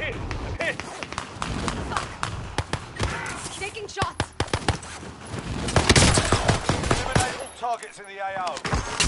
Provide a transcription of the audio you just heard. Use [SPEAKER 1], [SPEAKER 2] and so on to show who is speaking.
[SPEAKER 1] hit! Shots! Eliminate all targets in the AO.